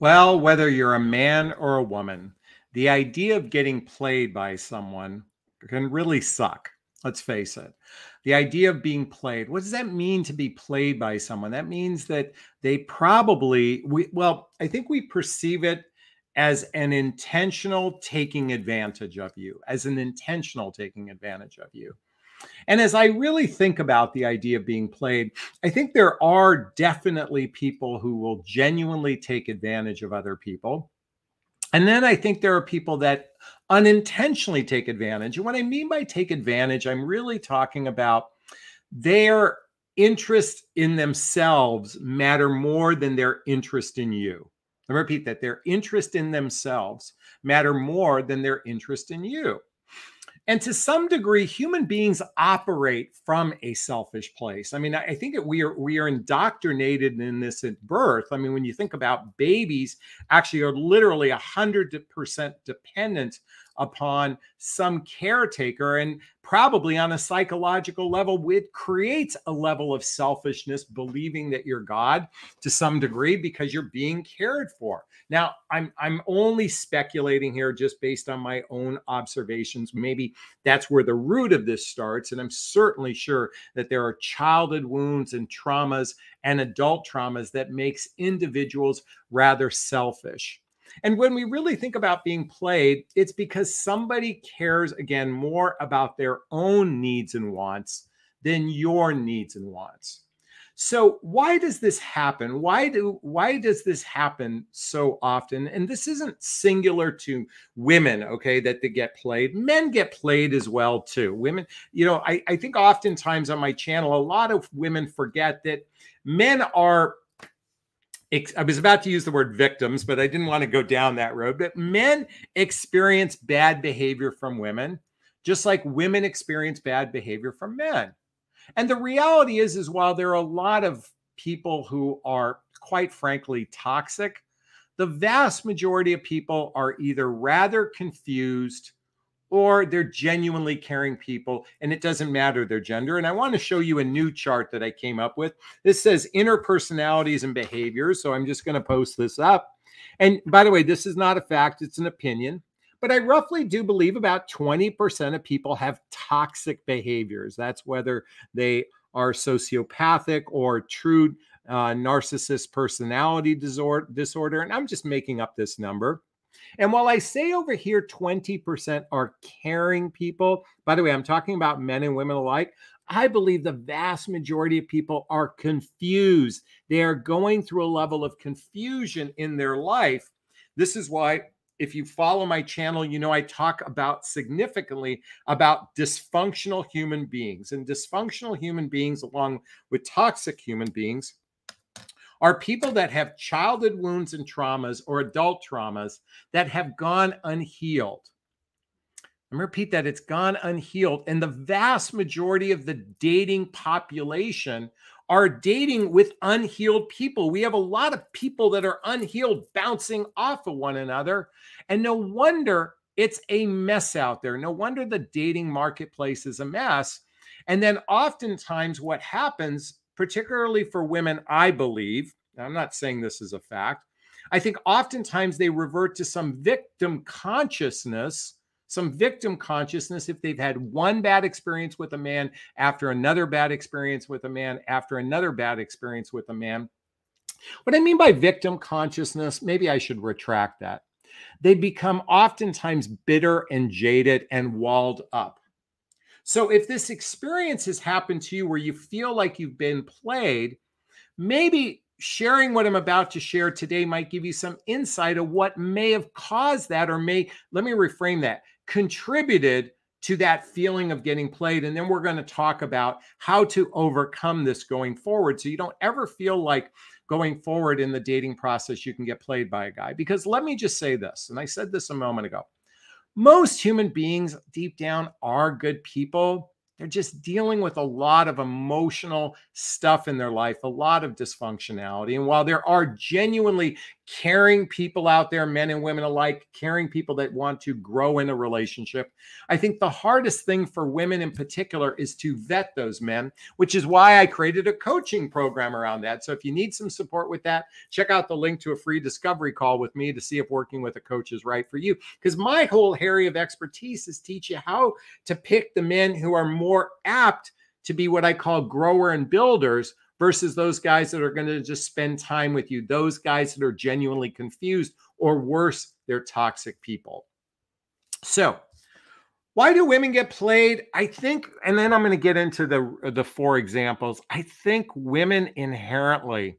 Well, whether you're a man or a woman, the idea of getting played by someone can really suck. Let's face it. The idea of being played, what does that mean to be played by someone? That means that they probably, we, well, I think we perceive it as an intentional taking advantage of you, as an intentional taking advantage of you. And as I really think about the idea of being played, I think there are definitely people who will genuinely take advantage of other people. And then I think there are people that unintentionally take advantage. And what I mean by take advantage, I'm really talking about their interest in themselves matter more than their interest in you. I repeat that their interest in themselves matter more than their interest in you. And to some degree, human beings operate from a selfish place. I mean, I think that we are we are indoctrinated in this at birth. I mean, when you think about babies, actually are literally hundred percent dependent upon some caretaker and probably on a psychological level it creates a level of selfishness believing that you're god to some degree because you're being cared for. Now i'm i'm only speculating here just based on my own observations. Maybe that's where the root of this starts and i'm certainly sure that there are childhood wounds and traumas and adult traumas that makes individuals rather selfish and when we really think about being played, it's because somebody cares again more about their own needs and wants than your needs and wants. So why does this happen? Why do why does this happen so often? And this isn't singular to women, okay, that they get played. Men get played as well too. Women, you know, I, I think oftentimes on my channel, a lot of women forget that men are I was about to use the word victims, but I didn't want to go down that road. But men experience bad behavior from women, just like women experience bad behavior from men. And the reality is, is while there are a lot of people who are quite frankly toxic, the vast majority of people are either rather confused or they're genuinely caring people and it doesn't matter their gender. And I want to show you a new chart that I came up with. This says interpersonalities and behaviors. So I'm just going to post this up. And by the way, this is not a fact, it's an opinion. But I roughly do believe about 20% of people have toxic behaviors. That's whether they are sociopathic or true uh, narcissist personality disorder. And I'm just making up this number. And while I say over here 20% are caring people, by the way, I'm talking about men and women alike. I believe the vast majority of people are confused. They are going through a level of confusion in their life. This is why if you follow my channel, you know I talk about significantly about dysfunctional human beings and dysfunctional human beings along with toxic human beings are people that have childhood wounds and traumas or adult traumas that have gone unhealed. Let me repeat that it's gone unhealed. And the vast majority of the dating population are dating with unhealed people. We have a lot of people that are unhealed bouncing off of one another. And no wonder it's a mess out there. No wonder the dating marketplace is a mess. And then oftentimes, what happens particularly for women, I believe, I'm not saying this is a fact, I think oftentimes they revert to some victim consciousness, some victim consciousness if they've had one bad experience with a man after another bad experience with a man after another bad experience with a man. What I mean by victim consciousness, maybe I should retract that. They become oftentimes bitter and jaded and walled up. So if this experience has happened to you where you feel like you've been played, maybe sharing what I'm about to share today might give you some insight of what may have caused that or may, let me reframe that, contributed to that feeling of getting played. And then we're going to talk about how to overcome this going forward so you don't ever feel like going forward in the dating process you can get played by a guy. Because let me just say this, and I said this a moment ago most human beings deep down are good people. They're just dealing with a lot of emotional stuff in their life, a lot of dysfunctionality. And while there are genuinely caring people out there, men and women alike, caring people that want to grow in a relationship. I think the hardest thing for women in particular is to vet those men, which is why I created a coaching program around that. So if you need some support with that, check out the link to a free discovery call with me to see if working with a coach is right for you. Because my whole area of expertise is teach you how to pick the men who are more apt to be what I call grower and builders versus those guys that are going to just spend time with you, those guys that are genuinely confused, or worse, they're toxic people. So, why do women get played? I think, and then I'm going to get into the the four examples. I think women inherently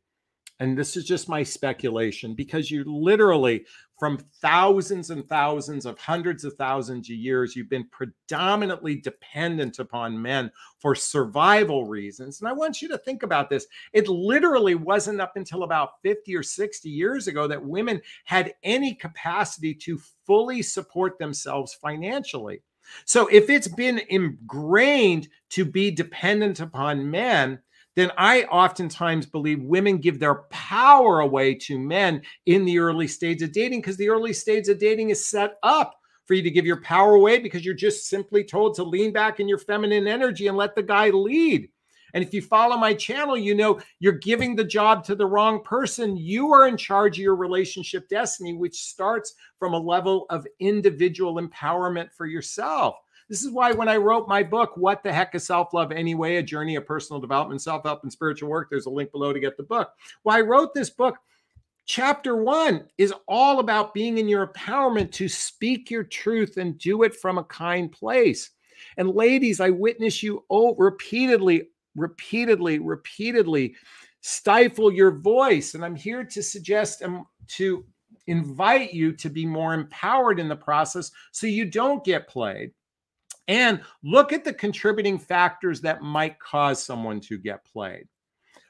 and this is just my speculation because you literally from thousands and thousands of hundreds of thousands of years you've been predominantly dependent upon men for survival reasons. And i want you to think about this. It literally wasn't up until about 50 or 60 years ago that women had any capacity to fully support themselves financially. So if it's been ingrained to be dependent upon men then I oftentimes believe women give their power away to men in the early stage of dating because the early stage of dating is set up for you to give your power away because you're just simply told to lean back in your feminine energy and let the guy lead. And if you follow my channel, you know you're giving the job to the wrong person. You are in charge of your relationship destiny, which starts from a level of individual empowerment for yourself. This is why when I wrote my book, What the Heck is Self Love Anyway? A Journey of Personal Development, Self Help, and Spiritual Work, there's a link below to get the book. Well, I wrote this book. Chapter one is all about being in your empowerment to speak your truth and do it from a kind place. And ladies, I witness you oh, repeatedly, repeatedly, repeatedly stifle your voice. And I'm here to suggest and um, to invite you to be more empowered in the process so you don't get played and look at the contributing factors that might cause someone to get played.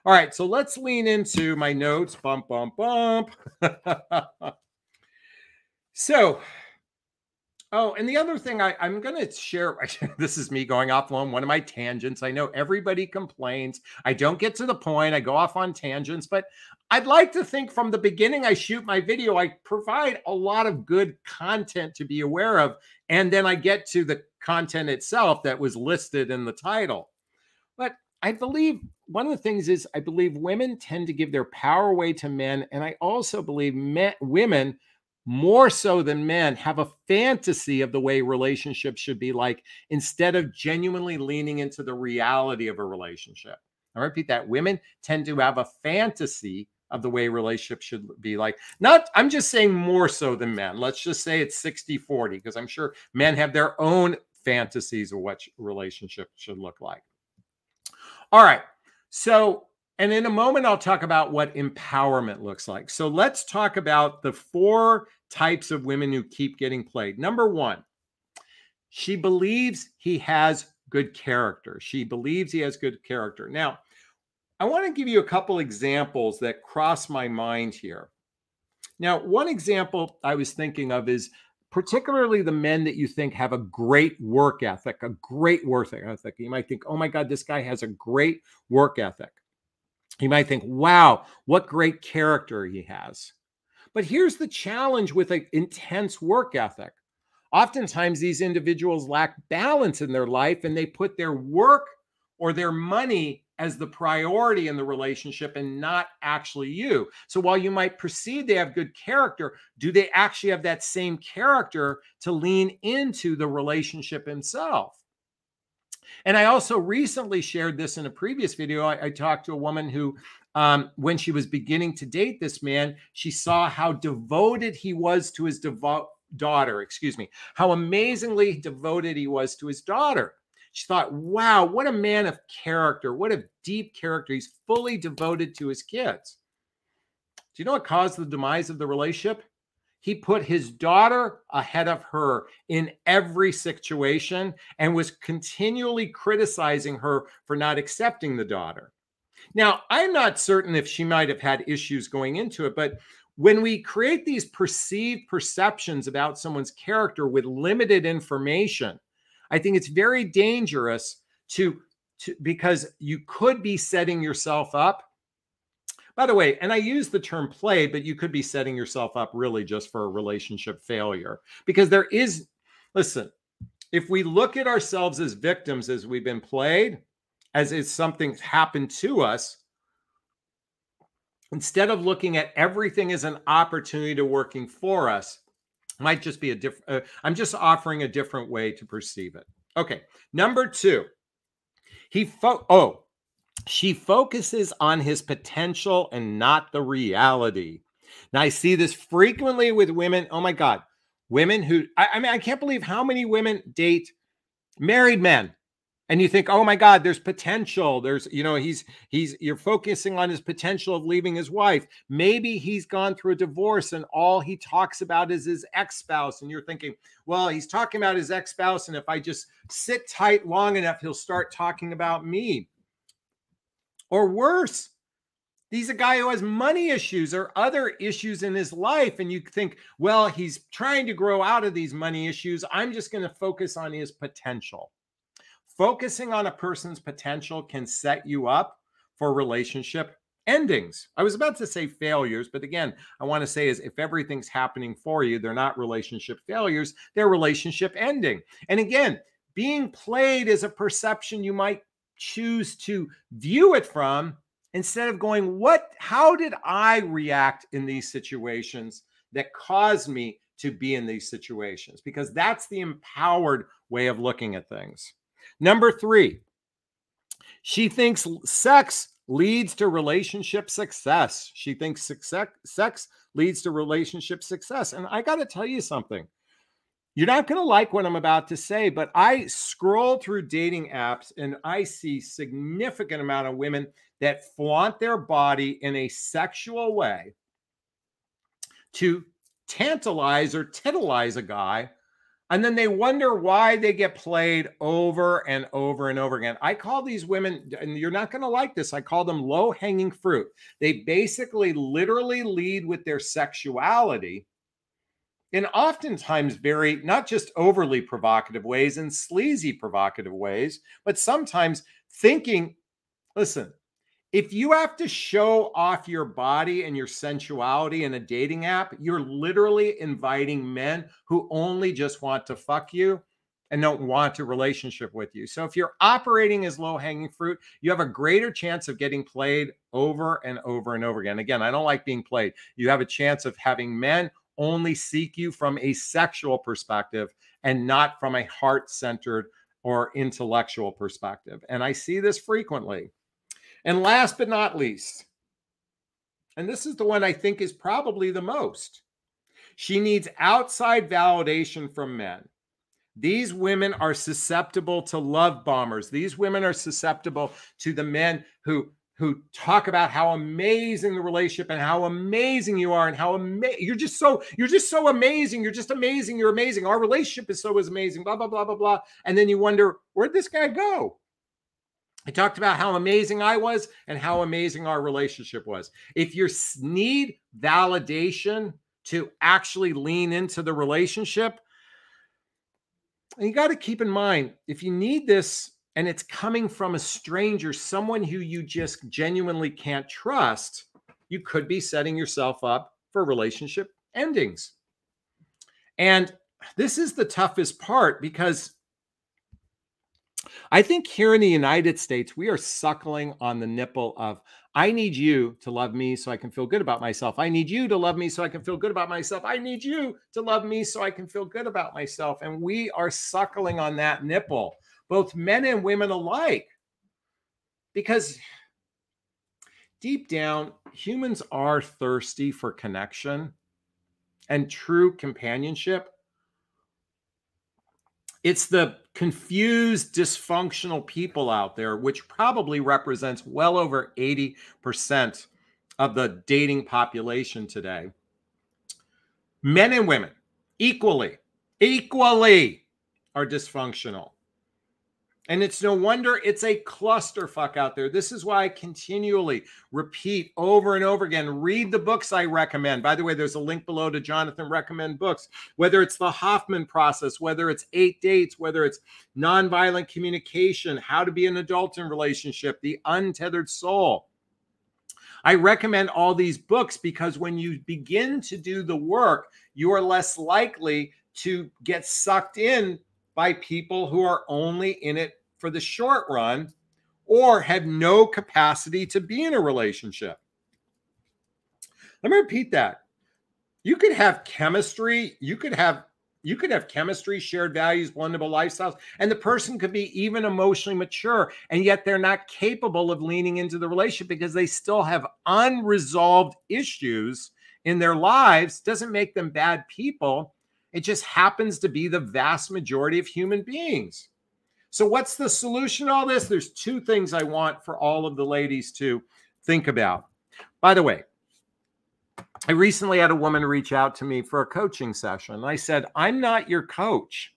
All right, so let's lean into my notes. Bump, bump, bump. so, oh, and the other thing I, am going to share this is me going off on one of my tangents. I know everybody complains. I don't get to the point, I go off on tangents, but I'd like to think from the beginning I shoot my video, I provide a lot of good content to be aware of. And then I get to the content itself that was listed in the title. But I believe one of the things is I believe women tend to give their power away to men. And I also believe men, women, more so than men, have a fantasy of the way relationships should be like instead of genuinely leaning into the reality of a relationship. I repeat that women tend to have a fantasy of the way relationships should be like. Not, I'm just saying more so than men. Let's just say it's 60 40, because I'm sure men have their own fantasies of what relationship should look like. All right. So, and in a moment, I'll talk about what empowerment looks like. So, let's talk about the four types of women who keep getting played. Number one, she believes he has good character. She believes he has good character. Now, I want to give you a couple examples that cross my mind here. Now, one example I was thinking of is particularly the men that you think have a great work ethic, a great work ethic. You might think, oh my God, this guy has a great work ethic. You might think, wow, what great character he has. But here's the challenge with an intense work ethic. Oftentimes, these individuals lack balance in their life and they put their work or their money as the priority in the relationship and not actually you. So while you might perceive they have good character, do they actually have that same character to lean into the relationship himself? And I also recently shared this in a previous video. I, I talked to a woman who, um, when she was beginning to date this man, she saw how devoted he was to his daughter, excuse me, how amazingly devoted he was to his daughter. She thought, wow, what a man of character. What a deep character. He's fully devoted to his kids. Do you know what caused the demise of the relationship? He put his daughter ahead of her in every situation and was continually criticizing her for not accepting the daughter. Now, I'm not certain if she might have had issues going into it, but when we create these perceived perceptions about someone's character with limited information, I think it's very dangerous to, to because you could be setting yourself up By the way, and I use the term played, but you could be setting yourself up really just for a relationship failure because there is, listen, if we look at ourselves as victims as we've been played, as if something happened to us, instead of looking at everything as an opportunity to working for us, might just be a different, uh, I'm just offering a different way to perceive it. Okay. Number two, he, fo- oh, she focuses on his potential and not the reality. Now, I see this frequently with women. Oh my God. Women who, I, I mean, I can't believe how many women date married men and you think oh my god there's potential there's you know he's he's you're focusing on his potential of leaving his wife maybe he's gone through a divorce and all he talks about is his ex-spouse and you're thinking well he's talking about his ex-spouse and if i just sit tight long enough he'll start talking about me or worse he's a guy who has money issues or other issues in his life and you think well he's trying to grow out of these money issues i'm just going to focus on his potential focusing on a person's potential can set you up for relationship endings. I was about to say failures, but again, I want to say is if everything's happening for you, they're not relationship failures, they're relationship ending. And again, being played is a perception you might choose to view it from instead of going, what how did I react in these situations that caused me to be in these situations? Because that's the empowered way of looking at things. Number three, she thinks sex leads to relationship success. She thinks success, sex leads to relationship success. And I got to tell you something. You're not going to like what I'm about to say, but I scroll through dating apps and I see significant amount of women that flaunt their body in a sexual way to tantalize or titilize a guy and then they wonder why they get played over and over and over again. I call these women, and you're not going to like this, I call them low hanging fruit. They basically literally lead with their sexuality in oftentimes very, not just overly provocative ways and sleazy provocative ways, but sometimes thinking, listen, if you have to show off your body and your sensuality in a dating app, you're literally inviting men who only just want to fuck you and don't want a relationship with you. So if you're operating as low hanging fruit, you have a greater chance of getting played over and over and over again. Again, I don't like being played. You have a chance of having men only seek you from a sexual perspective and not from a heart centered or intellectual perspective. And I see this frequently. And last but not least, and this is the one I think is probably the most, she needs outside validation from men. These women are susceptible to love bombers. These women are susceptible to the men who who talk about how amazing the relationship and how amazing you are and how amazing you're just so you're just so amazing you're just amazing you're amazing. Our relationship is so amazing blah blah blah blah blah. And then you wonder where'd this guy go? I talked about how amazing I was and how amazing our relationship was. If you need validation to actually lean into the relationship, and you got to keep in mind if you need this and it's coming from a stranger, someone who you just genuinely can't trust, you could be setting yourself up for relationship endings. And this is the toughest part because I think here in the United States, we are suckling on the nipple of, I need you to love me so I can feel good about myself. I need you to love me so I can feel good about myself. I need you to love me so I can feel good about myself. And we are suckling on that nipple, both men and women alike. Because deep down, humans are thirsty for connection and true companionship. It's the confused, dysfunctional people out there, which probably represents well over 80% of the dating population today. Men and women, equally, equally are dysfunctional. And it's no wonder it's a clusterfuck out there. This is why I continually repeat over and over again read the books I recommend. By the way, there's a link below to Jonathon Recommend Books, whether it's the Hoffman process, whether it's eight dates, whether it's nonviolent communication, how to be an adult in relationship, the untethered soul. I recommend all these books because when you begin to do the work, you are less likely to get sucked in by people who are only in it for the short run or have no capacity to be in a relationship. Let me repeat that. You could have chemistry, you could have you could have chemistry, shared values, blendable lifestyles, and the person could be even emotionally mature, and yet they're not capable of leaning into the relationship because they still have unresolved issues in their lives. Doesn't make them bad people. It just happens to be the vast majority of human beings. So, what's the solution to all this? There's two things I want for all of the ladies to think about. By the way, I recently had a woman reach out to me for a coaching session. I said, I'm not your coach.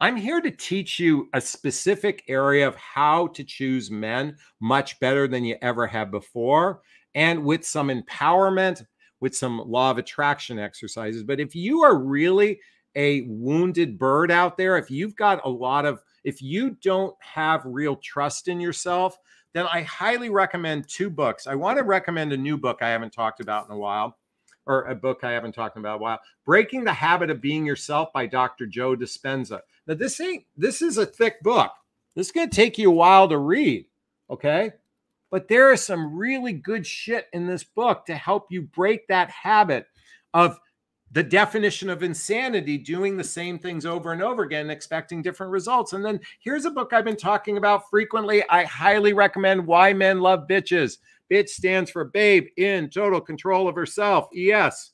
I'm here to teach you a specific area of how to choose men much better than you ever have before, and with some empowerment, with some law of attraction exercises. But if you are really a wounded bird out there, if you've got a lot of, if you don't have real trust in yourself, then I highly recommend two books. I want to recommend a new book I haven't talked about in a while, or a book I haven't talked about in a while. Breaking the Habit of Being Yourself by Dr. Joe Dispenza. Now, this ain't this is a thick book. This is gonna take you a while to read. Okay. But there is some really good shit in this book to help you break that habit of the definition of insanity doing the same things over and over again expecting different results. And then here's a book i've been talking about frequently. I highly recommend why men love bitches. Bitch stands for babe in total control of herself. Yes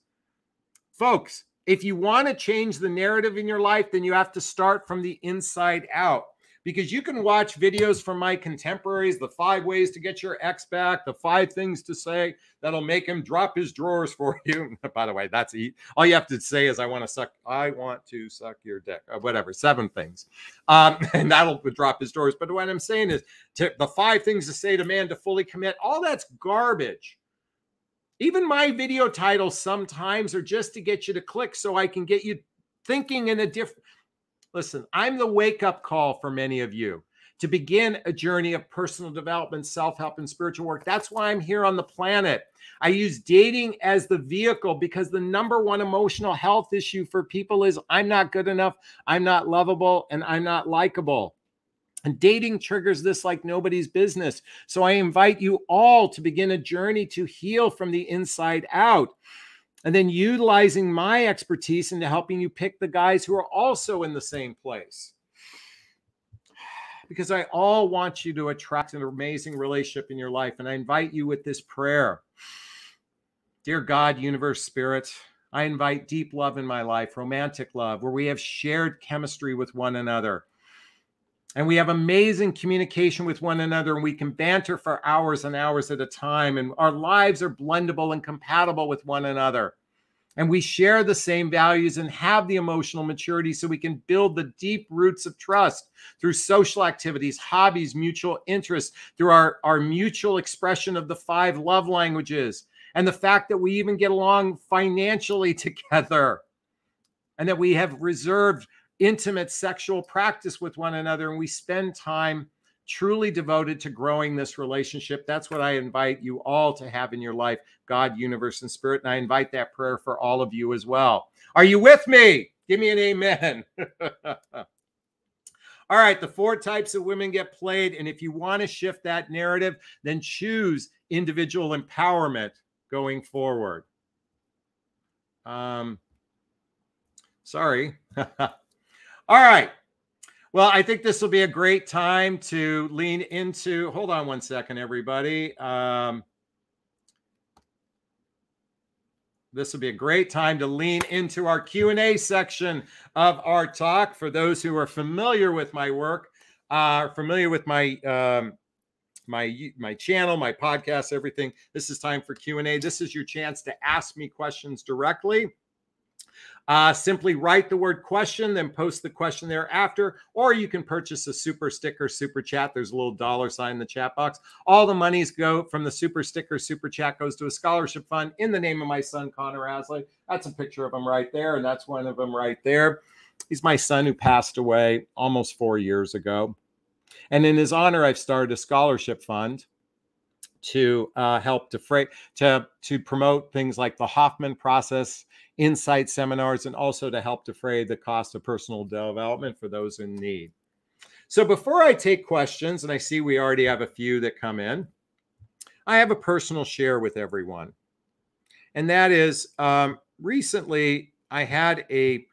folks if you want to change the narrative in your life then you have to start from the inside out because you can watch videos from my contemporaries the five ways to get your ex back, the five things to say that'll make him drop his drawers for you. By the way, that's all you have to say is, I want to suck, I want to suck your dick, or whatever, seven things. Um, and that'll drop his drawers. But what I'm saying is, to, the five things to say to man to fully commit, all that's garbage. Even my video titles sometimes are just to get you to click so I can get you thinking in a different Listen, I'm the wake up call for many of you to begin a journey of personal development, self help, and spiritual work. That's why I'm here on the planet. I use dating as the vehicle because the number one emotional health issue for people is I'm not good enough, I'm not lovable, and I'm not likable. And dating triggers this like nobody's business. So I invite you all to begin a journey to heal from the inside out and then utilizing my expertise into helping you pick the guys who are also in the same place. Because I all want you to attract an amazing relationship in your life. And I invite you with this prayer Dear God, universe, spirit, I invite deep love in my life, romantic love, where we have shared chemistry with one another. And we have amazing communication with one another, and we can banter for hours and hours at a time. And our lives are blendable and compatible with one another. And we share the same values and have the emotional maturity so we can build the deep roots of trust through social activities, hobbies, mutual interests, through our, our mutual expression of the five love languages, and the fact that we even get along financially together, and that we have reserved intimate sexual practice with one another and we spend time truly devoted to growing this relationship. That's what I invite you all to have in your life God, universe, and spirit. And I invite that prayer for all of you as well. Are you with me? Give me an amen. all right, the four types of women get played. And if you want to shift that narrative, then choose individual empowerment going forward. Um, sorry. All right. Well, I think this will be a great time to lean into. Hold on one second, everybody. Um, this will be a great time to lean into our q&a section of our talk for those who are familiar with my work uh, familiar with my um, my my channel my podcast everything this is time for q&a this is your chance to ask me questions directly uh, simply write the word question, then post the question thereafter, or you can purchase a super sticker, super chat. There's a little dollar sign in the chat box. All the monies go from the super sticker, super chat goes to a scholarship fund in the name of my son, Connor Aslay. That's a picture of him right there, and that's one of them right there. He's my son who passed away almost four years ago. And in his honor, I've started a scholarship fund to uh, help defray to to promote things like the Hoffman process, insight seminars, and also to help defray the cost of personal development for those in need. So before I take questions, and I see we already have a few that come in, I have a personal share with everyone, and that is um, recently I had a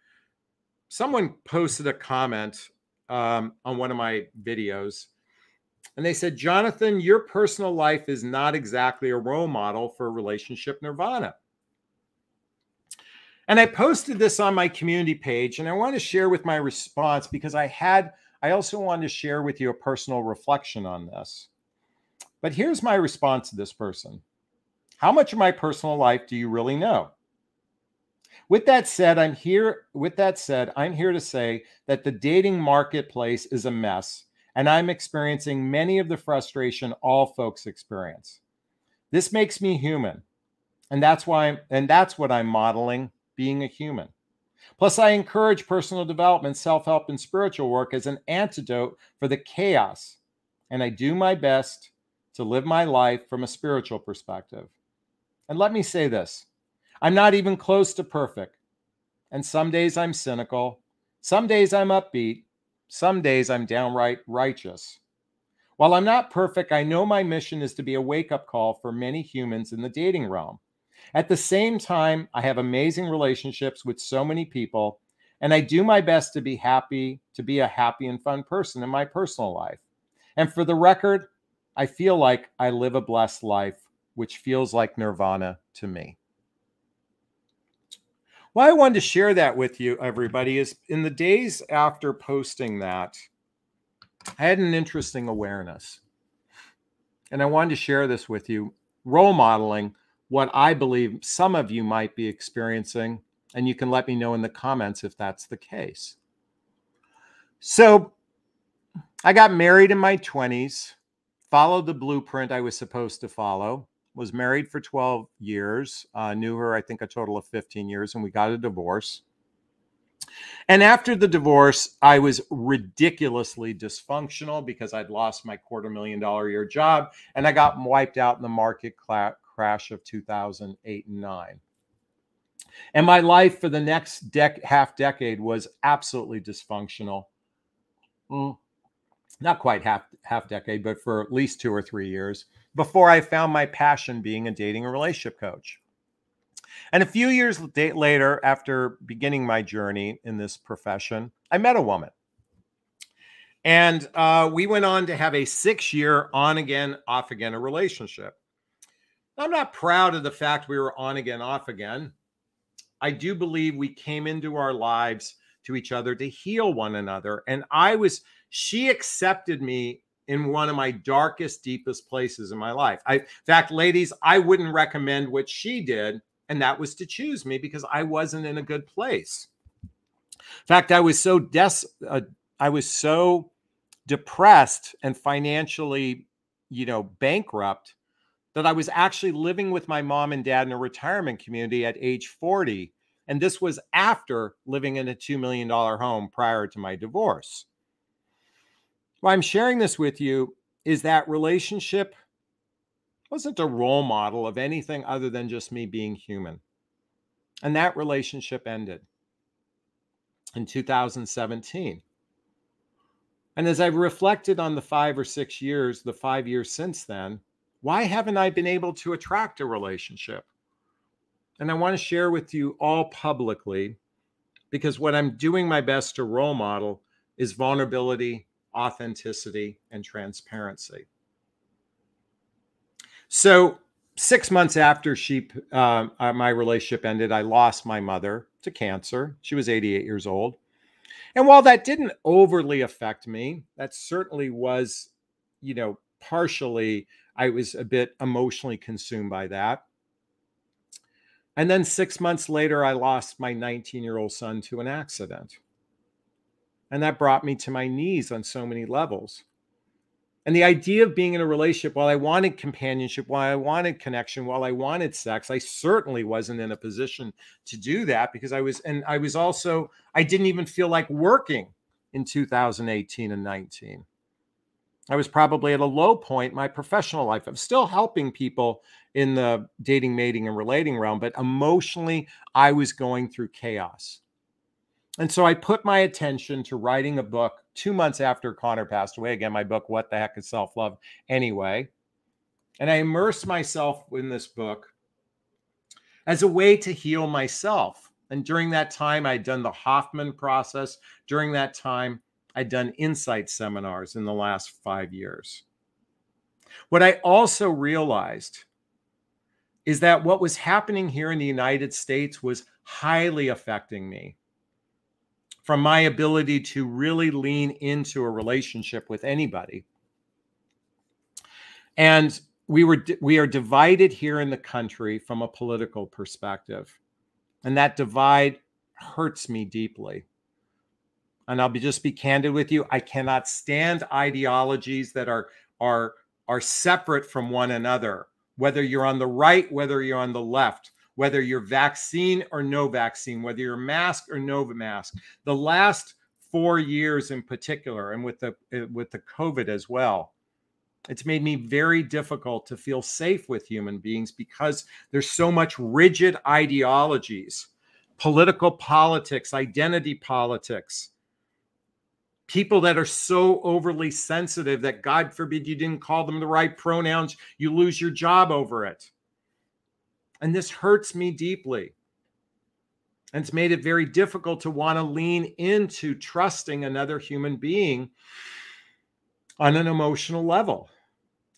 someone posted a comment um, on one of my videos and they said, Jonathon, your personal life is not exactly a role model for relationship nirvana. And I posted this on my community page, and I want to share with my response because I had, I also wanted to share with you a personal reflection on this. But here's my response to this person How much of my personal life do you really know? With that said, I'm here. With that said, I'm here to say that the dating marketplace is a mess and I'm experiencing many of the frustration all folks experience. This makes me human. And that's why and that's what I'm modeling being a human. Plus, I encourage personal development, self help, and spiritual work as an antidote for the chaos. And I do my best to live my life from a spiritual perspective. And let me say this I'm not even close to perfect. And some days I'm cynical, some days I'm upbeat, some days I'm downright righteous. While I'm not perfect, I know my mission is to be a wake up call for many humans in the dating realm. At the same time, I have amazing relationships with so many people, and I do my best to be happy, to be a happy and fun person in my personal life. And for the record, I feel like I live a blessed life, which feels like nirvana to me. Why I wanted to share that with you, everybody, is in the days after posting that, I had an interesting awareness. And I wanted to share this with you, role modeling what I believe some of you might be experiencing. And you can let me know in the comments if that's the case. So I got married in my 20s, followed the blueprint I was supposed to follow was married for 12 years, uh, knew her, I think, a total of 15 years, and we got a divorce. And after the divorce, I was ridiculously dysfunctional because I'd lost my quarter million dollar year job and I got wiped out in the market cla- crash of 2008 and 9. And my life for the next dec- half decade was absolutely dysfunctional. Mm, not quite half half decade, but for at least two or three years before I found my passion being a dating and relationship coach. And a few years later, after beginning my journey in this profession, I met a woman. And uh, we went on to have a six year on again, off again a relationship. I'm not proud of the fact we were on again, off again. I do believe we came into our lives to each other to heal one another. And I was, she accepted me in one of my darkest, deepest places in my life. I, in fact, ladies, I wouldn't recommend what she did, and that was to choose me because I wasn't in a good place. In fact, I was so des, uh, I was so depressed and financially, you know, bankrupt that I was actually living with my mom and dad in a retirement community at age 40. And this was after living in a $2 million home prior to my divorce why I'm sharing this with you is that relationship wasn't a role model of anything other than just me being human. And that relationship ended in 2017. And as I've reflected on the five or six years, the five years since then, why haven't I been able to attract a relationship? And I want to share with you all publicly because what I'm doing my best to role model is vulnerability authenticity, and transparency. So, six months after she, uh, uh, my relationship ended, I lost my mother to cancer. She was 88 years old. And while that didn't overly affect me, that certainly was, you know, partially, I was a bit emotionally consumed by that. And then six months later, I lost my 19 year old son to an accident. And that brought me to my knees on so many levels. And the idea of being in a relationship, while I wanted companionship, while I wanted connection, while I wanted sex, I certainly wasn't in a position to do that because I was, and I was also, I didn't even feel like working in 2018 and 19. I was probably at a low point in my professional life. I'm still helping people in the dating, mating, and relating realm, but emotionally, I was going through chaos. And so I put my attention to writing a book two months after Connor passed away. Again, my book, What the Heck is Self Love Anyway? And I immersed myself in this book as a way to heal myself. And during that time, I'd done the Hoffman process. During that time, I'd done insight seminars in the last five years. What I also realized is that what was happening here in the United States was highly affecting me from my ability to really lean into a relationship with anybody. And we were we are divided here in the country from a political perspective. And that divide hurts me deeply. And I'll be just be candid with you, I cannot stand ideologies that are are are separate from one another whether you're on the right, whether you're on the left, whether you're vaccine or no vaccine, whether you're mask or no mask. The last four years in particular, and with the uh, with the COVID as well, it's made me very difficult to feel safe with human beings because there's so much rigid ideologies, political politics, identity politics, people that are so overly sensitive that God forbid you didn't call them the right pronouns, you lose your job over it. And this hurts me deeply. And it's made it very difficult to want to lean into trusting another human being on an emotional level.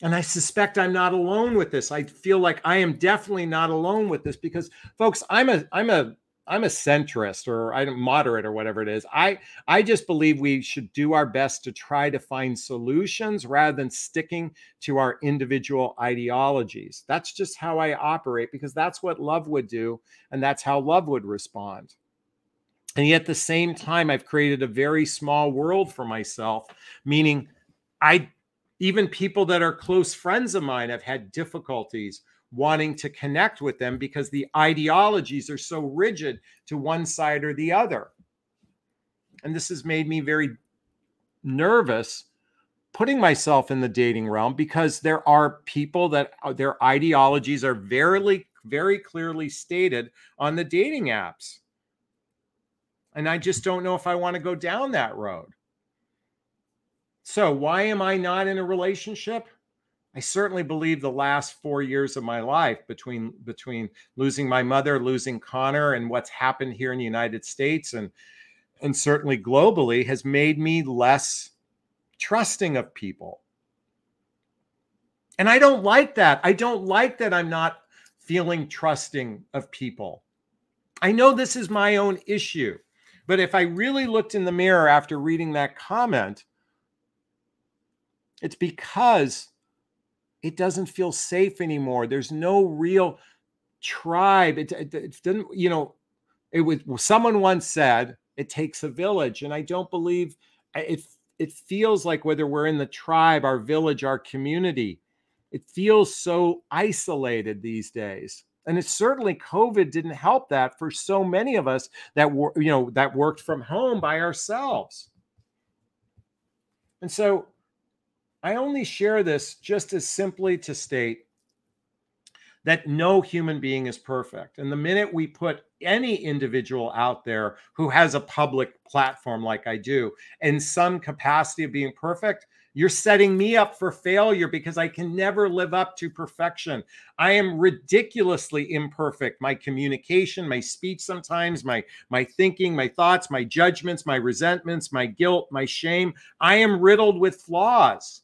And I suspect I'm not alone with this. I feel like I am definitely not alone with this because folks, I'm a I'm a I'm a centrist or I'm moderate or whatever it is. I I just believe we should do our best to try to find solutions rather than sticking to our individual ideologies. That's just how I operate because that's what love would do and that's how love would respond. And yet at the same time I've created a very small world for myself, meaning I even people that are close friends of mine have had difficulties wanting to connect with them because the ideologies are so rigid to one side or the other. And this has made me very nervous putting myself in the dating realm because there are people that uh, their ideologies are very very clearly stated on the dating apps. And I just don't know if I want to go down that road. So, why am I not in a relationship? I certainly believe the last four years of my life between between losing my mother, losing Connor, and what's happened here in the United States and and certainly globally has made me less trusting of people. And I don't like that. I don't like that I'm not feeling trusting of people. I know this is my own issue, but if I really looked in the mirror after reading that comment, it's because it doesn't feel safe anymore. There's no real tribe. It, it, it didn't, you know, it was someone once said it takes a village, and I don't believe it. It feels like whether we're in the tribe, our village, our community, it feels so isolated these days. And it's certainly COVID didn't help that for so many of us that were, you know, that worked from home by ourselves. And so I only share this just as simply to state that no human being is perfect. And the minute we put any individual out there who has a public platform like I do in some capacity of being perfect, you're setting me up for failure because I can never live up to perfection. I am ridiculously imperfect. My communication, my speech sometimes, my my thinking, my thoughts, my judgments, my resentments, my guilt, my shame, I am riddled with flaws.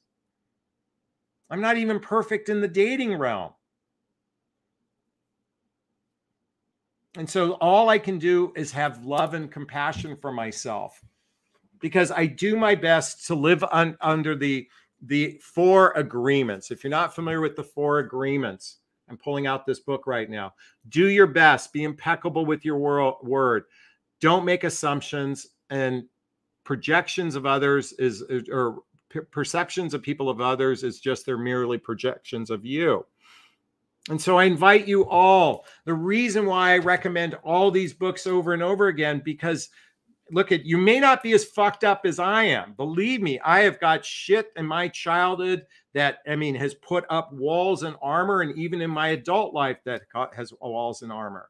I'm not even perfect in the dating realm. And so all I can do is have love and compassion for myself because I do my best to live un, under the the four agreements. If you're not familiar with the four agreements, I'm pulling out this book right now. Do your best, be impeccable with your word. Don't make assumptions and projections of others is or perceptions of people of others is just they're merely projections of you. And so I invite you all. The reason why I recommend all these books over and over again because look at you may not be as fucked up as I am. Believe me, I have got shit in my childhood that I mean has put up walls and armor, and even in my adult life that has walls and armor.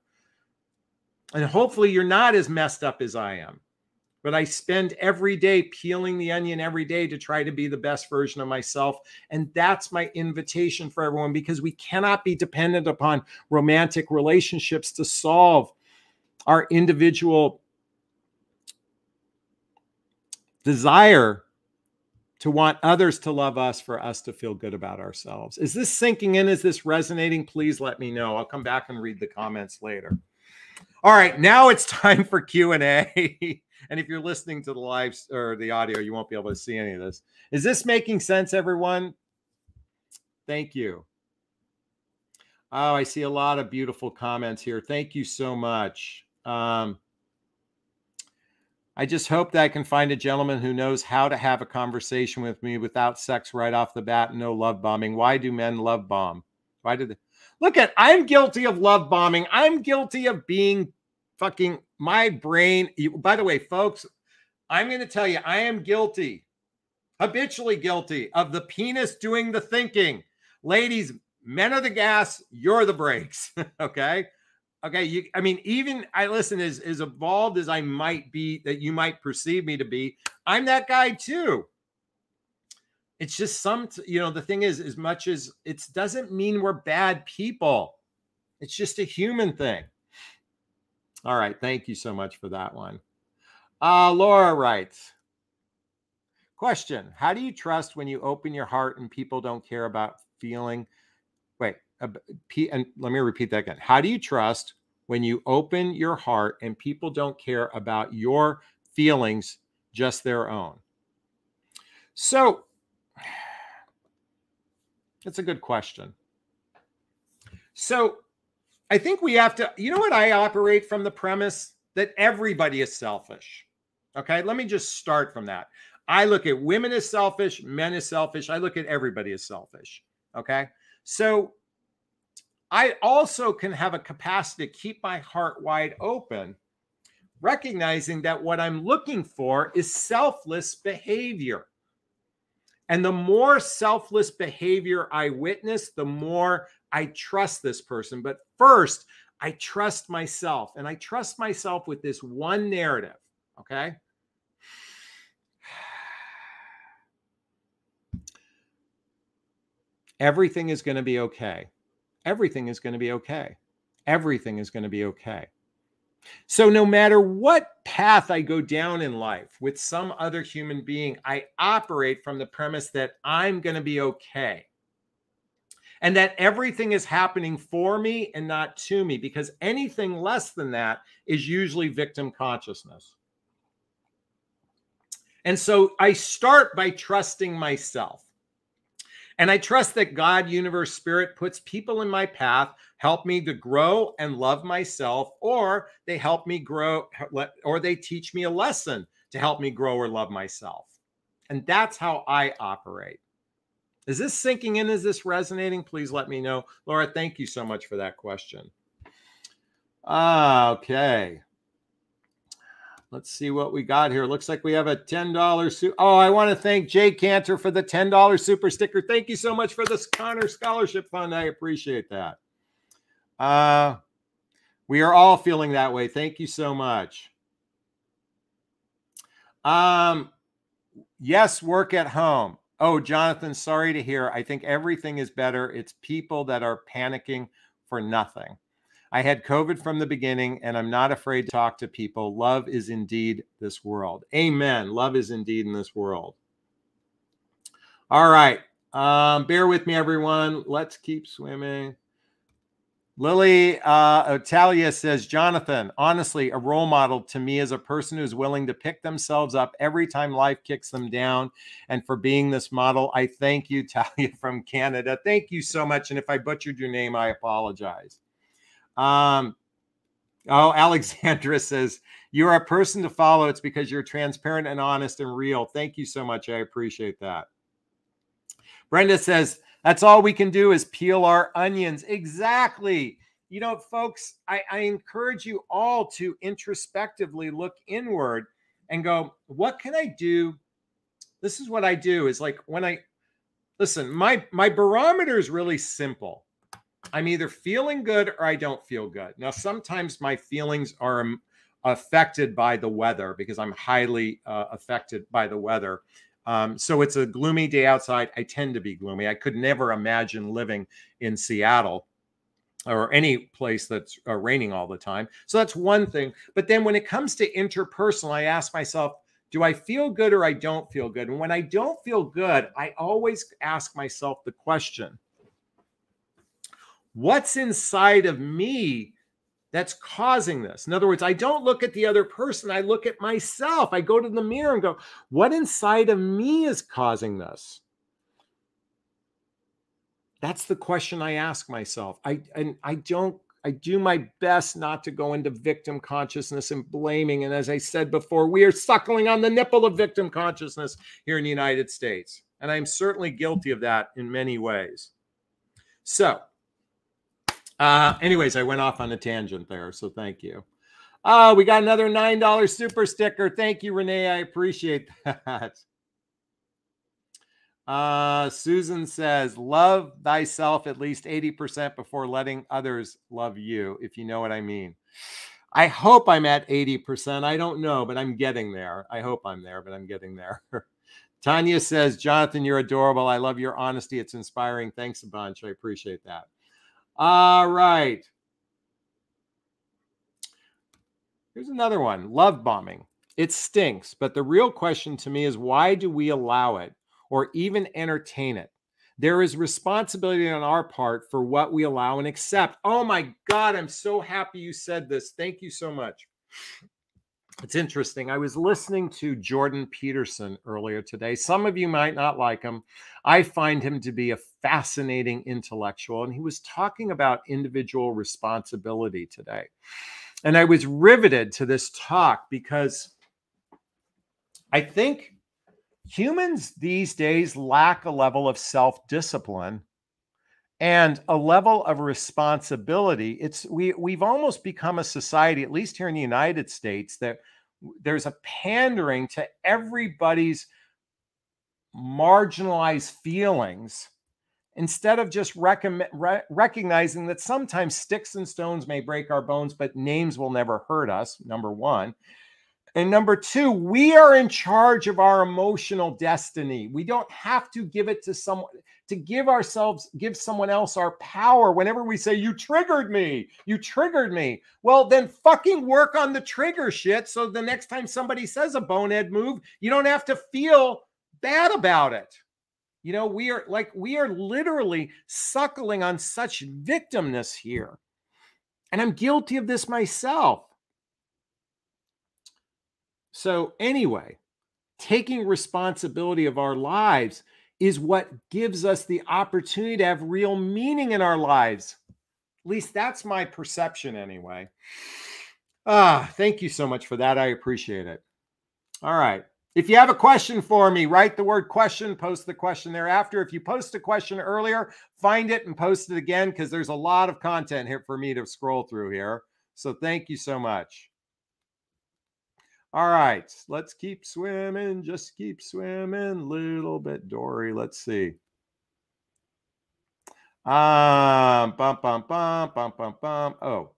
And hopefully, you're not as messed up as I am. But I spend every day peeling the onion every day to try to be the best version of myself. And that's my invitation for everyone because we cannot be dependent upon romantic relationships to solve our individual desire to want others to love us for us to feel good about ourselves. Is this sinking in? Is this resonating? Please let me know. I'll come back and read the comments later. All right, now it's time for Q&A. And if you're listening to the live or the audio, you won't be able to see any of this. Is this making sense everyone? Thank you. Oh, I see a lot of beautiful comments here. Thank you so much. Um, I just hope that I can find a gentleman who knows how to have a conversation with me without sex right off the bat no love bombing. Why do men love bomb? Why do they? Look at, I'm guilty of love bombing. I'm guilty of being fucking my brain. By the way, folks, I'm going to tell you, I am guilty, habitually guilty of the penis doing the thinking. Ladies, men are the gas, you're the brakes. okay. Okay, you I mean, even I listen as as evolved as I might be, that you might perceive me to be, I'm that guy too. It's just some, you know, the thing is, as much as it doesn't mean we're bad people, it's just a human thing. All right, thank you so much for that one. Uh, Laura writes, question: How do you trust when you open your heart and people don't care about feeling? Wait, and let me repeat that again. How do you trust when you open your heart and people don't care about your feelings, just their own? So, it's a good question. So, I think we have to, you know what? I operate from the premise that everybody is selfish. Okay. Let me just start from that. I look at women as selfish, men as selfish. I look at everybody as selfish. Okay. So I also can have a capacity to keep my heart wide open, recognizing that what I'm looking for is selfless behavior. And the more selfless behavior I witness, the more I trust this person. But first, I trust myself. And I trust myself with this one narrative. Okay. Everything is going to be okay everything is going to be okay. Everything is going to be okay. So, no matter what path I go down in life with some other human being, I operate from the premise that I'm going to be okay and that everything is happening for me and not to me, because anything less than that is usually victim consciousness. And so I start by trusting myself. And I trust that God, universe, spirit puts people in my path, help me to grow and love myself, or they help me grow, or they teach me a lesson to help me grow or love myself. And that's how I operate. Is this sinking in? Is this resonating? Please let me know. Laura, thank you so much for that question. Okay. Let's see what we got here. Looks like we have a $10 super. Oh, I want to thank Jay Cantor for the $10 super sticker. Thank you so much for this Connor Scholarship Fund. I appreciate that. Uh, we are all feeling that way. Thank you so much. Um, yes, work at home. Oh, Jonathon, sorry to hear. I think everything is better. It's people that are panicking for nothing. I had COVID from the beginning, and I'm not afraid to talk to people. Love is indeed this world. Amen. Love is indeed in this world. All right. Um, bear with me, everyone. Let's keep swimming. Lily uh, says, Jonathon, honestly, a role model to me is a person who's willing to pick themselves up every time life kicks them down. And for being this model, I thank you, Talia from Canada. Thank you so much. And if I butchered your name, I apologize. Um, oh, Alexandra says, You're a person to follow. It's because you're transparent and honest and real. Thank you so much. I appreciate that. Brenda says, That's all we can do is peel our onions. Exactly. You know, folks, I, I encourage you all to introspectively look inward and go, what can I do? This is what I do is like when I listen, my my barometer is really simple. I'm either feeling good or I don't feel good. Now, sometimes my feelings are um, affected by the weather because I'm highly uh, affected by the weather. Um, so it's a gloomy day outside. I tend to be gloomy. I could never imagine living in Seattle or any place that's uh, raining all the time. So that's one thing. But then when it comes to interpersonal, I ask myself, do I feel good or I don't feel good? And when I don't feel good, I always ask myself the question what's inside of me that's causing this. In other words, I don't look at the other person, I look at myself. I go to the mirror and go, what inside of me is causing this? That's the question I ask myself. I and I don't I do my best not to go into victim consciousness and blaming. And as I said before, we are suckling on the nipple of victim consciousness here in the United States. And I'm certainly guilty of that in many ways. So, uh, anyways, I went off on a tangent there, so thank you. Oh, we got another $9 super sticker. Thank you, Renee. I appreciate that. Uh, Susan says, Love thyself at least 80% before letting others love you, if you know what I mean. I hope I'm at 80%. I don't know, but I'm getting there. I hope I'm there, but I'm getting there. Tanya says, Jonathon, you're adorable. I love your honesty. It's inspiring. Thanks a bunch. I appreciate that. All right. Here's another one love bombing. It stinks, but the real question to me is why do we allow it or even entertain it? There is responsibility on our part for what we allow and accept. Oh my God, I'm so happy you said this. Thank you so much. It's interesting. I was listening to Jordan Peterson earlier today. Some of you might not like him. I find him to be a fascinating intellectual, and he was talking about individual responsibility today. And I was riveted to this talk because I think humans these days lack a level of self discipline and a level of responsibility it's we we've almost become a society at least here in the united states that there's a pandering to everybody's marginalized feelings instead of just re- recognizing that sometimes sticks and stones may break our bones but names will never hurt us number one and number two, we are in charge of our emotional destiny. We don't have to give it to someone to give ourselves, give someone else our power. Whenever we say, You triggered me, you triggered me. Well, then fucking work on the trigger shit. So the next time somebody says a bonehead move, you don't have to feel bad about it. You know, we are like, we are literally suckling on such victimness here. And I'm guilty of this myself. So, anyway, taking responsibility of our lives is what gives us the opportunity to have real meaning in our lives. At least that's my perception, anyway. Ah, thank you so much for that. I appreciate it. All right. If you have a question for me, write the word question, post the question thereafter. If you post a question earlier, find it and post it again because there's a lot of content here for me to scroll through here. So thank you so much. All right, let's keep swimming. Just keep swimming. Little bit Dory. Let's see. Um, bum, bum, bum, bum, bum, bum. Oh,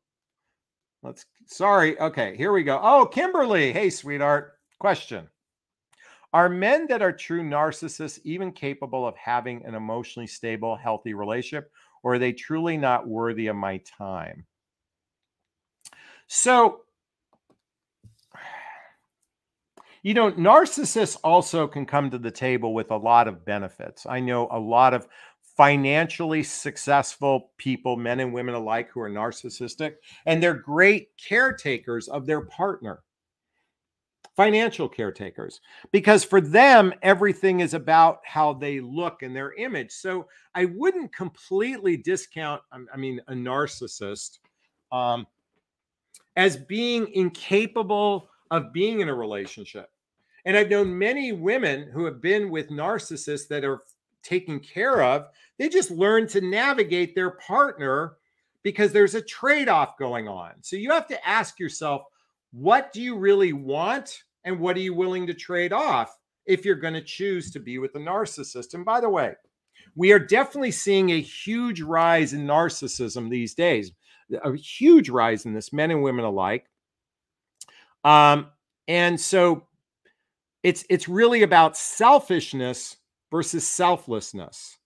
let's, sorry. Okay, here we go. Oh, Kimberly. Hey, sweetheart. Question Are men that are true narcissists even capable of having an emotionally stable, healthy relationship, or are they truly not worthy of my time? So, you know, narcissists also can come to the table with a lot of benefits. I know a lot of financially successful people, men and women alike, who are narcissistic, and they're great caretakers of their partner, financial caretakers, because for them, everything is about how they look and their image. So I wouldn't completely discount, I mean, a narcissist um, as being incapable of being in a relationship. And I've known many women who have been with narcissists that are taken care of. They just learn to navigate their partner because there's a trade off going on. So you have to ask yourself, what do you really want? And what are you willing to trade off if you're going to choose to be with a narcissist? And by the way, we are definitely seeing a huge rise in narcissism these days, a huge rise in this, men and women alike. Um, and so it's it's really about selfishness versus selflessness.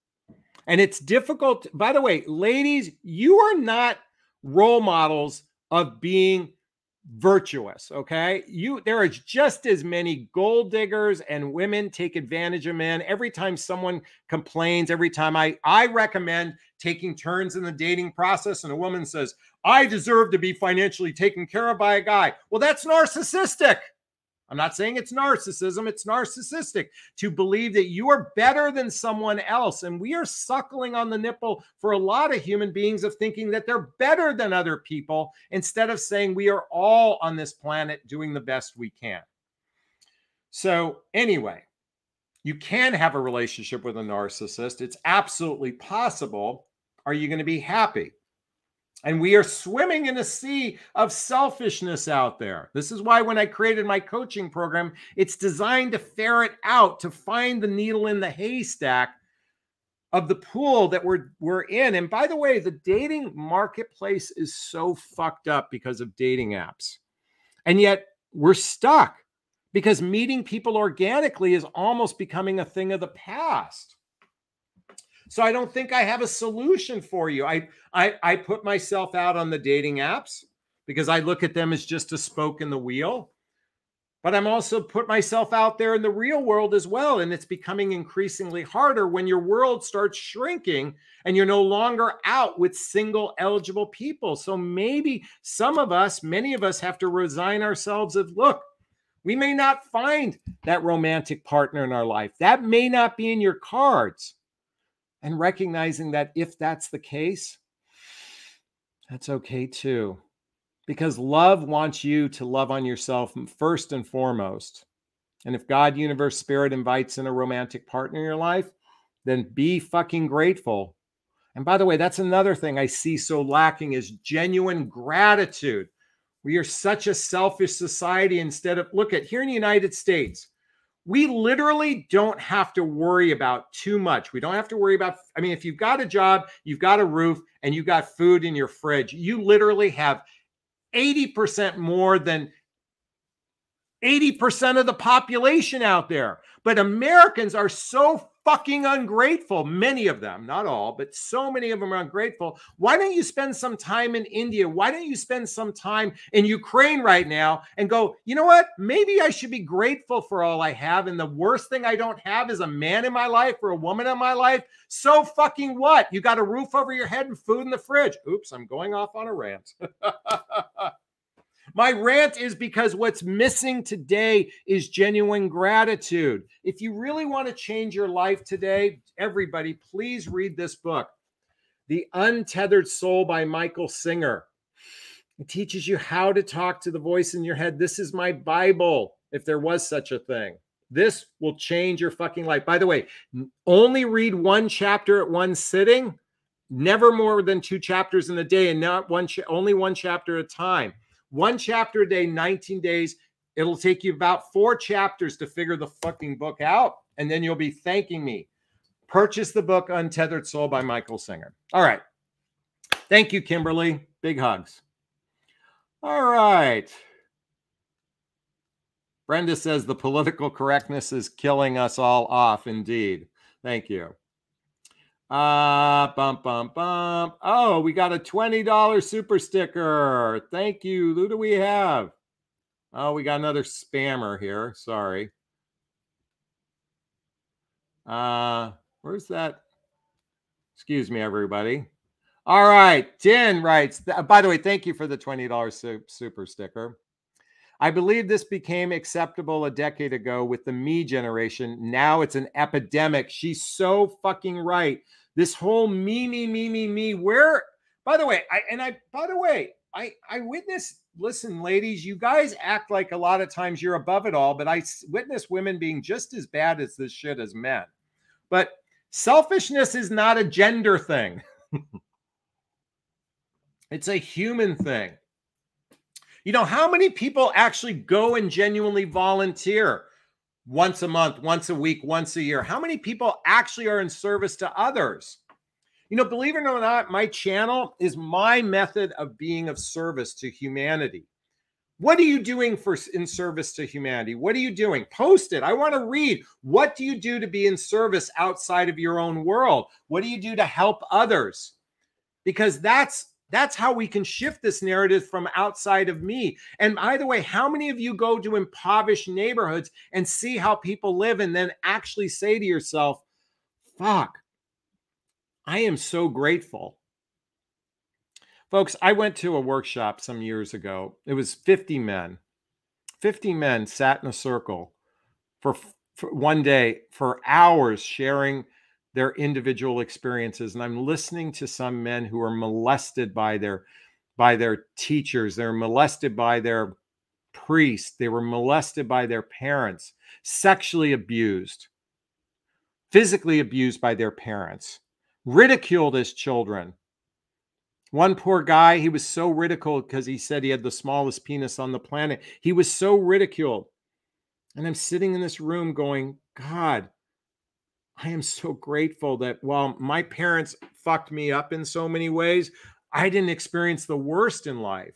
And it's difficult. By the way, ladies, you are not role models of being virtuous okay? You there are just as many gold diggers and women take advantage of men. Every time someone complains every time i i recommend taking turns in the dating process and a woman says i deserve to be financially taken care of by a guy. Well that's narcissistic I'm not saying it's narcissism, it's narcissistic to believe that you are better than someone else. And we are suckling on the nipple for a lot of human beings of thinking that they're better than other people instead of saying we are all on this planet doing the best we can. So, anyway, you can have a relationship with a narcissist. It's absolutely possible. Are you going to be happy? And we are swimming in a sea of selfishness out there. This is why when I created my coaching program, it's designed to ferret out, to find the needle in the haystack of the pool that we're we're in. And by the way, the dating marketplace is so fucked up because of dating apps. And yet we're stuck because meeting people organically is almost becoming a thing of the past. So I don't think I have a solution for you. I I I put myself out on the dating apps because I look at them as just a spoke in the wheel. But I'm also put myself out there in the real world as well. And it's becoming increasingly harder when your world starts shrinking and you're no longer out with single eligible people. So maybe some of us, many of us, have to resign ourselves of look, we may not find that romantic partner in our life. That may not be in your cards and recognizing that if that's the case, that's okay too. Because love wants you to love on yourself first and foremost. And if God, universe, spirit invites in a romantic partner in your life, then be fucking grateful. And by the way, that's another thing I see so lacking is genuine gratitude. We are such a selfish society instead of look at here in the United States, we literally don't have to worry about too much. We don't have to worry about, I mean, if you've got a job, you've got a roof, and you've got food in your fridge, you literally have 80% more than 80% of the population out there. But Americans are so fucking ungrateful. Many of them, not all, but so many of them are ungrateful. Why don't you spend some time in India? Why don't you spend some time in Ukraine right now and go, you know what? Maybe I should be grateful for all I have. And the worst thing I don't have is a man in my life or a woman in my life. So fucking what? You got a roof over your head and food in the fridge. Oops, I'm going off on a rant. My rant is because what's missing today is genuine gratitude. If you really want to change your life today, everybody, please read this book, The Untethered Soul by Michael Singer. It teaches you how to talk to the voice in your head. This is my Bible, if there was such a thing. This will change your fucking life. By the way, only read one chapter at one sitting, never more than two chapters in a day, and not one, only one chapter at a time one chapter a day, 19 days. It'll take you about four chapters to figure the fucking book out. And then you'll be thanking me. Purchase the book Untethered Soul by Michael Singer. All right. Thank you, Kimberly. Big hugs. All right. Brenda says the political correctness is killing us all off, indeed. Thank you. Uh, bump, bump, bump. Oh, we got a $20 super sticker. Thank you. Who do we have? Oh, we got another spammer here. Sorry. Uh, where's that? Excuse me, everybody. All right. Jen writes, by the way, thank you for the $20 super sticker. I believe this became acceptable a decade ago with the me generation. Now it's an epidemic. She's so fucking right. This whole me, me, me, me, me. Where, by the way, I and I, by the way, I I witness. Listen, ladies, you guys act like a lot of times you're above it all, but I witness women being just as bad as this shit as men. But selfishness is not a gender thing. it's a human thing. You know, how many people actually go and genuinely volunteer once a month, once a week, once a year? How many people actually are in service to others? You know, believe it or not, my channel is my method of being of service to humanity. What are you doing for in service to humanity? What are you doing? Post it. I want to read. What do you do to be in service outside of your own world? What do you do to help others? Because that's that's how we can shift this narrative from outside of me. And by the way, how many of you go to impoverished neighborhoods and see how people live and then actually say to yourself, fuck, I am so grateful. Folks, I went to a workshop some years ago. It was 50 men. 50 men sat in a circle for, for one day for hours sharing their individual experiences and i'm listening to some men who are molested by their by their teachers. They're molested by their priests they were molested by their parents. Sexually abused. Physically abused by their parents. Ridiculed as children. One poor guy he was so ridiculed because he said he had the smallest penis on the planet. He was so ridiculed. And i'm sitting in this room going god I am so grateful that while my parents fucked me up in so many ways, I didn't experience the worst in life.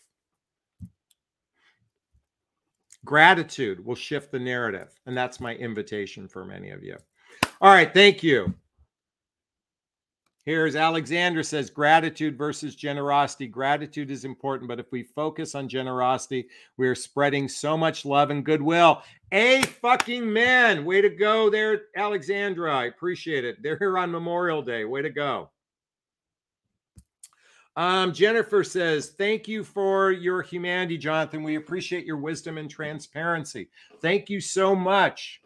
Gratitude will shift the narrative. And that's my invitation for many of you. All right. Thank you. Here's Alexander says gratitude versus generosity. Gratitude is important, but if we focus on generosity, we are spreading so much love and goodwill. A fucking man. Way to go there, Alexandra. I appreciate it. They're here on Memorial Day. Way to go. Um, Jennifer says, Thank you for your humanity, Jonathon. We appreciate your wisdom and transparency. Thank you so much.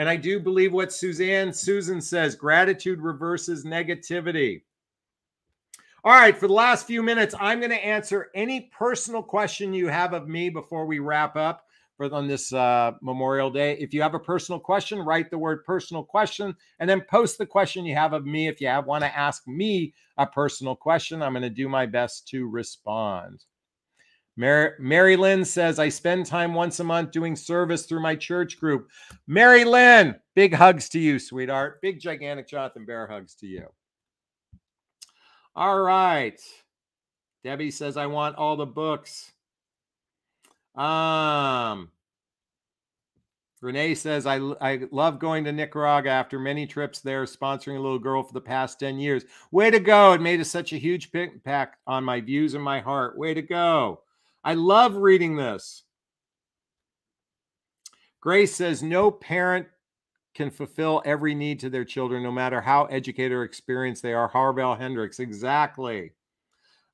And I do believe what Suzanne Susan says gratitude reverses negativity. All right, for the last few minutes, I'm going to answer any personal question you have of me before we wrap up for on this uh, Memorial Day. If you have a personal question, write the word personal question and then post the question you have of me. If you have, want to ask me a personal question, I'm going to do my best to respond. Mary, Mary Lynn says, I spend time once a month doing service through my church group. Mary Lynn, big hugs to you, sweetheart. Big, gigantic Jonathon Bear hugs to you. All right. Debbie says, I want all the books. Um, Renee says, I, I love going to Nicaragua after many trips there, sponsoring a little girl for the past 10 years. Way to go. It made a, such a huge impact on my views and my heart. Way to go. I love reading this. Grace says no parent can fulfill every need to their children, no matter how educated or experienced they are. Harville Hendrix, exactly.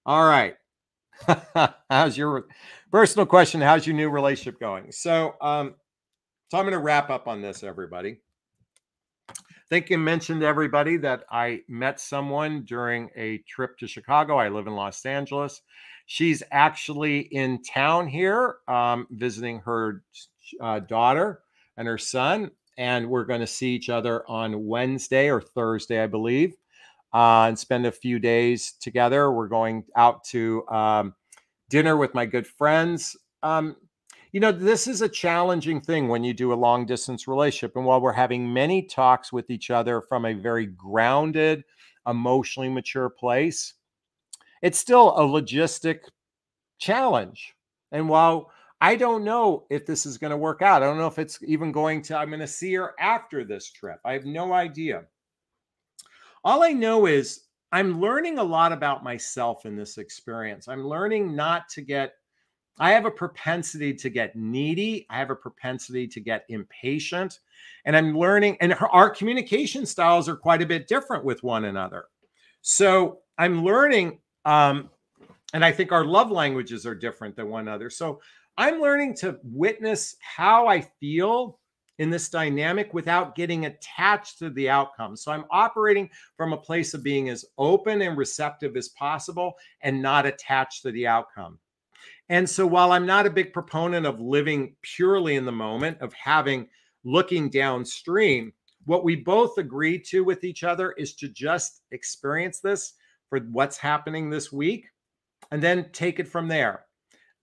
All right. how's your personal question? How's your new relationship going? So, um, so I'm going to wrap up on this, everybody. I think you mentioned everybody that I met someone during a trip to Chicago. I live in Los Angeles. She's actually in town here um, visiting her uh, daughter and her son. And we're going to see each other on Wednesday or Thursday, I believe, uh, and spend a few days together. We're going out to um, dinner with my good friends. Um, you know, this is a challenging thing when you do a long distance relationship. And while we're having many talks with each other from a very grounded, emotionally mature place, it's still a logistic challenge. And while I don't know if this is going to work out, I don't know if it's even going to, I'm going to see her after this trip. I have no idea. All I know is I'm learning a lot about myself in this experience. I'm learning not to get, I have a propensity to get needy. I have a propensity to get impatient. And I'm learning, and our communication styles are quite a bit different with one another. So I'm learning um, and I think our love languages are different than one another. So I'm learning to witness how I feel in this dynamic without getting attached to the outcome. So I'm operating from a place of being as open and receptive as possible and not attached to the outcome. And so while I'm not a big proponent of living purely in the moment, of having looking downstream, what we both agree to with each other is to just experience this for what's happening this week and then take it from there.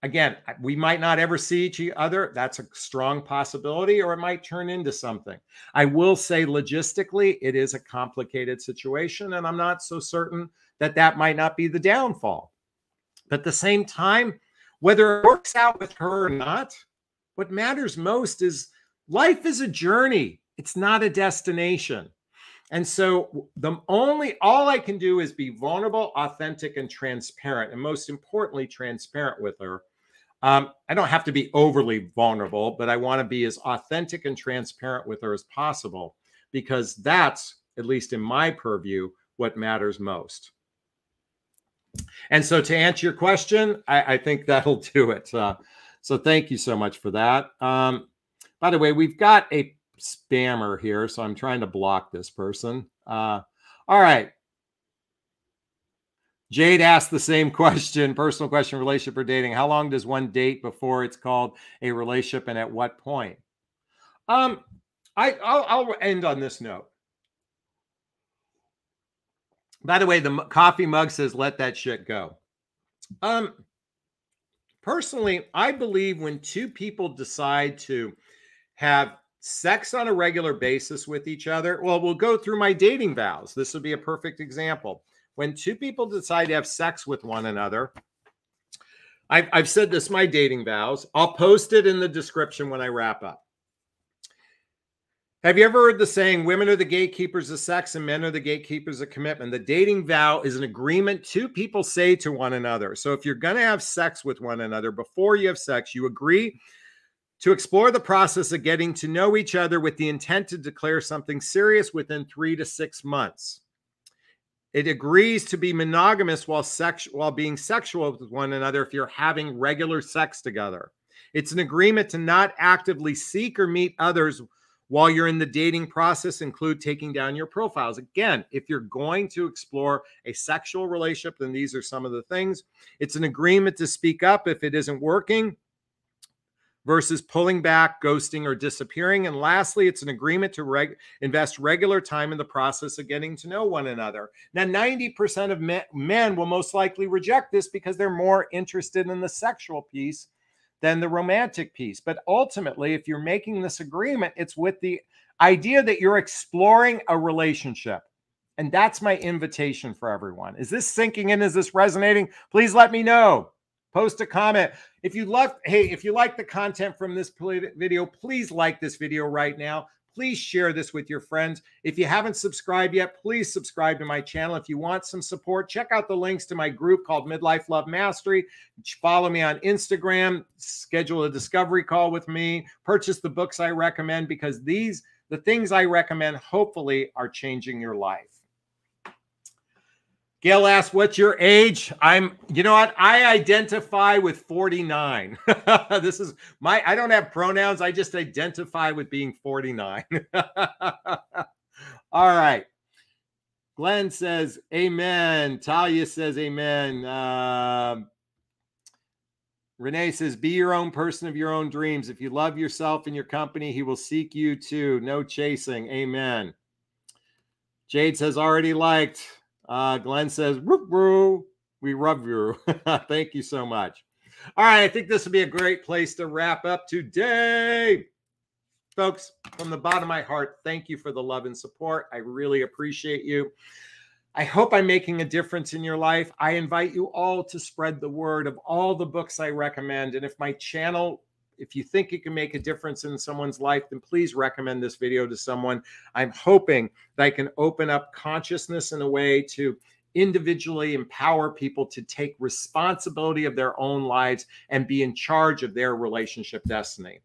again, we might not ever see each other. That's a strong possibility, or it might turn into something. I will say, logistically, it is a complicated situation, and I'm not so certain that that might not be the downfall. But at the same time, whether it works out with her or not, what matters most is life is a journey, it's not a destination. And so the only all I can do is be vulnerable, authentic, and transparent. And most importantly, transparent with her um, I don't have to be overly vulnerable, but I want to be as authentic and transparent with her as possible because that's, at least in my purview, what matters most. And so, to answer your question, I, I think that'll do it. Uh, so, thank you so much for that. Um, by the way, we've got a spammer here, so I'm trying to block this person. Uh, all right. Jade asked the same question, personal question, relationship or dating. How long does one date before it's called a relationship, and at what point? Um, I I'll, I'll end on this note. By the way, the coffee mug says, "Let that shit go." Um, personally, I believe when two people decide to have sex on a regular basis with each other, well, we'll go through my dating vows. This would be a perfect example when two people decide to have sex with one another, I've, I've said this, my dating vows. I'll post it in the description when I wrap up. Have you ever heard the saying, women are the gatekeepers of sex and men are the gatekeepers of commitment? The dating vow is an agreement two people say to one another. So if you're going to have sex with one another, before you have sex, you agree to explore the process of getting to know each other with the intent to declare something serious within three to six months. It agrees to be monogamous while sex while being sexual with one another if you're having regular sex together. It's an agreement to not actively seek or meet others while you're in the dating process include taking down your profiles. Again, if you're going to explore a sexual relationship, then these are some of the things. It's an agreement to speak up if it isn't working versus pulling back, ghosting, or disappearing. And lastly, it's an agreement to reg- invest regular time in the process of getting to know one another. Now, 90% of men, men will most likely reject this because they're more interested in the sexual piece than the romantic piece. But ultimately, if you're making this agreement, it's with the idea that you're exploring a relationship. And that's my invitation for everyone. Is this sinking in? Is this resonating? Please let me know post a comment. If you love, hey, if you like the content from this video, please like this video right now. Please share this with your friends. If you haven't subscribed yet, please subscribe to my channel. If you want some support, check out the links to my group called Midlife Love Mastery. Follow me on Instagram, schedule a discovery call with me, purchase the books I recommend because these, the things I recommend, hopefully are changing your life. Gail asks, What's your age? I'm, you know what? I identify with 49. this is my, I don't have pronouns. I just identify with being 49. All right. Glenn says, Amen. Talia says, Amen. Uh, Renee says, Be your own person of your own dreams. If you love yourself and your company, he will seek you too. No chasing. Amen. Jade says, Already liked. Uh, Glenn says, we rub you. Thank you so much. All right, I think this would be a great place to wrap up today. Folks, from the bottom of my heart, thank you for the love and support. I really appreciate you. I hope I'm making a difference in your life. I invite you all to spread the word of all the books I recommend. And if my channel if you think it can make a difference in someone's life, then please recommend this video to someone. I'm hoping that I can open up consciousness in a way to individually empower people to take responsibility of their own lives and be in charge of their relationship destiny.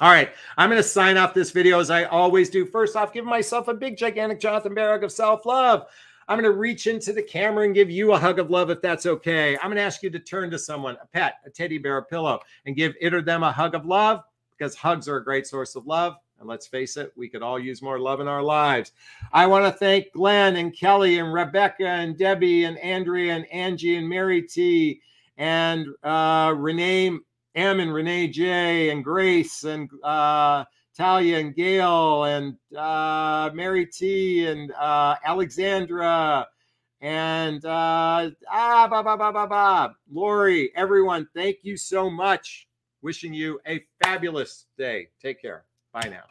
All right, I'm going to sign off this video as I always do. First off, give myself a big, gigantic Jonathon Barrick of self love. I'm going to reach into the camera and give you a hug of love if that's okay. I'm going to ask you to turn to someone, a pet, a teddy bear, a pillow, and give it or them a hug of love because hugs are a great source of love. And let's face it, we could all use more love in our lives. I want to thank Glenn and Kelly and Rebecca and Debbie and Andrea and Angie and Mary T and uh, Renee M and Renee J and Grace and uh, Talia and Gail and uh, Mary T and uh, Alexandra And uh, ah, ba, ba, ba, ba, ba. Lori, everyone, thank you so much. Wishing you a fabulous day. Take care. Bye now.